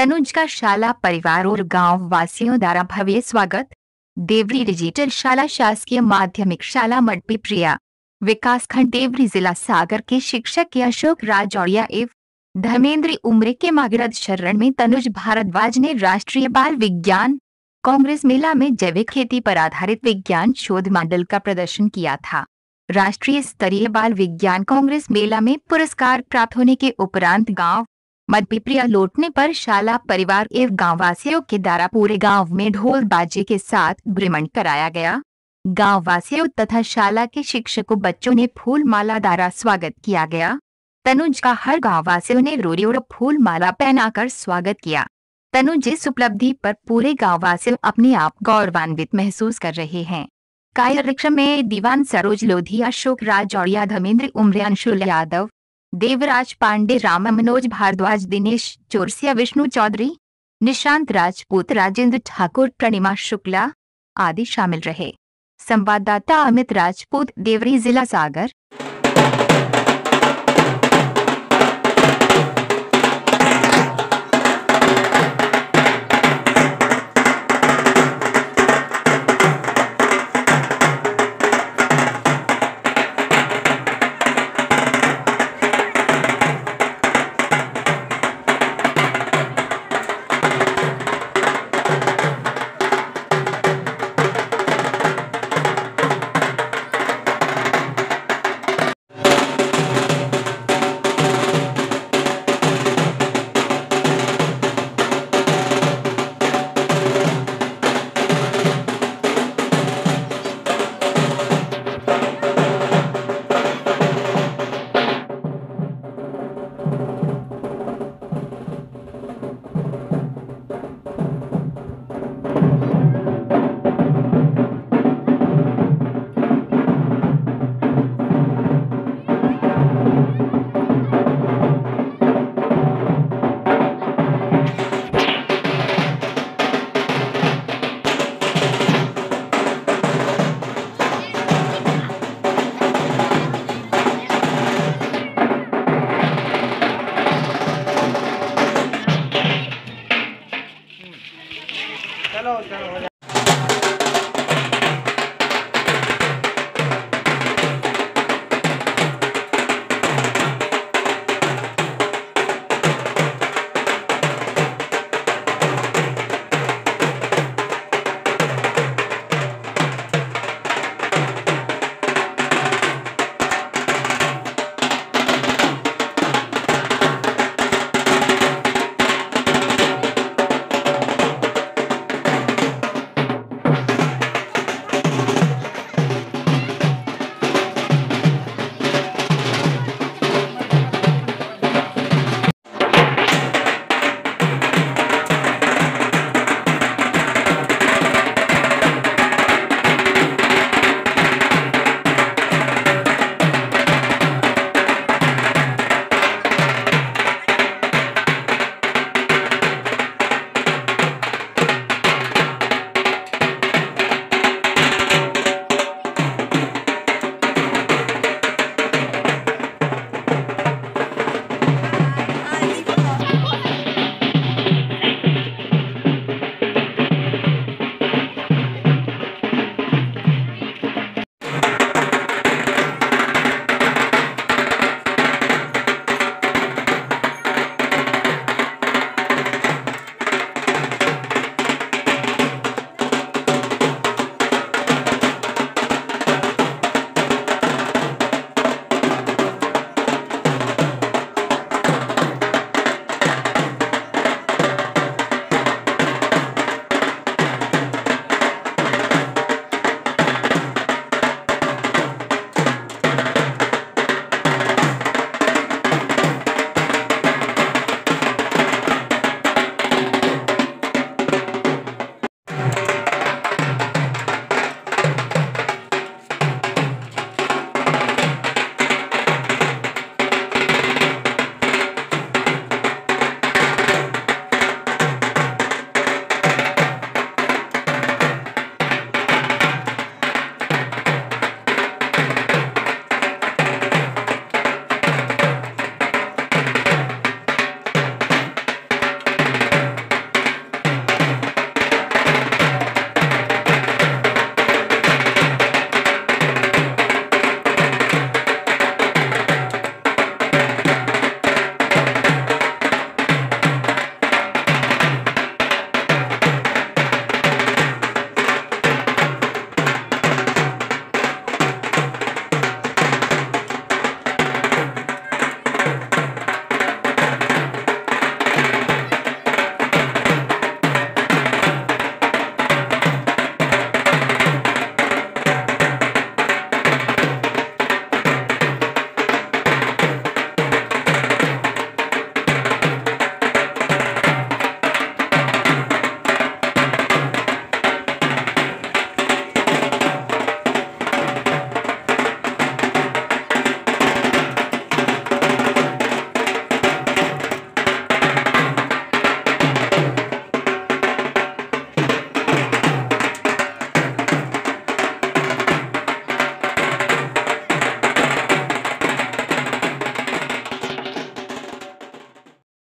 तनुज का शाला परिवार और गाँव वासियों द्वारा भव्य स्वागत। देवरी डिजिटल शाला शासकीय माध्यमिक शाला मडपी प्रिया। विकास खंड देवरी जिला सागर के शिक्षक अशोक राजौड़िया एवं धर्मेंद्र उम्र के मागरद शरण में तनुज भारद्वाज ने राष्ट्रीय बाल विज्ञान कांग्रेस मेला में जैविक खेती पर आधारित विज्ञान शोध मंडल का प्रदर्शन किया था। राष्ट्रीय स्तरीय बाल विज्ञान कांग्रेस मेला में पुरस्कार प्राप्त होने के उपरांत गाँव मधपिप्रिया लौटने पर शाला परिवार एवं गाँव वासियों के द्वारा पूरे गाँव में ढोल बाजे के साथ भ्रमण कराया गया। गाँव वासियों तथा शाला के शिक्षकों बच्चों ने फूल माला द्वारा स्वागत किया गया। तनुज का हर गाँव वासियों ने रोरी और फूल माला पहनाकर स्वागत किया। तनुज इस उपलब्धि पर पूरे गाँव वासियों अपने आप गौरवान्वित महसूस कर रहे हैं। कार्यक्रम में दीवान सरोज लोधी, अशोक राज औड़िया धर्मेंद्र उम्र अंशुल यादव देवराज पांडे, राम मनोज भारद्वाज, दिनेश चोरसिया, विष्णु चौधरी, निशांत राजपूत, राजेंद्र ठाकुर, प्रणिमा शुक्ला आदि शामिल रहे। संवाददाता अमित राजपूत, देवरी जिला सागर।